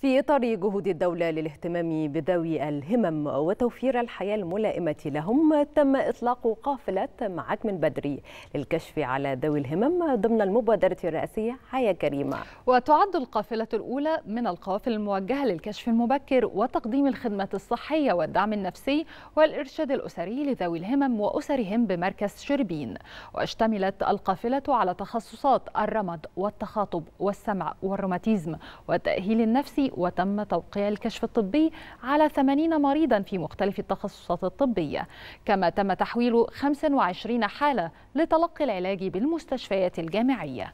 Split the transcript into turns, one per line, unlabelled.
في إطار جهود الدولة للاهتمام بذوي الهمم وتوفير الحياة الملائمة لهم تم إطلاق قافلة معك من بدري للكشف على ذوي الهمم ضمن المبادرة الرئاسية. حياة كريمة.
وتعد القافلة الأولى من القوافل الموجهة للكشف المبكر وتقديم الخدمة الصحية والدعم النفسي والإرشاد الأسري لذوي الهمم وأسرهم بمركز شربين. واشتملت القافلة على تخصصات الرمد والتخاطب والسمع والروماتيزم والتأهيل النفسي وتم توقيع الكشف الطبي على 80 مريضا في مختلف التخصصات الطبية. كما تم تحويل 25 حالة لتلقي العلاج بالمستشفيات الجامعية.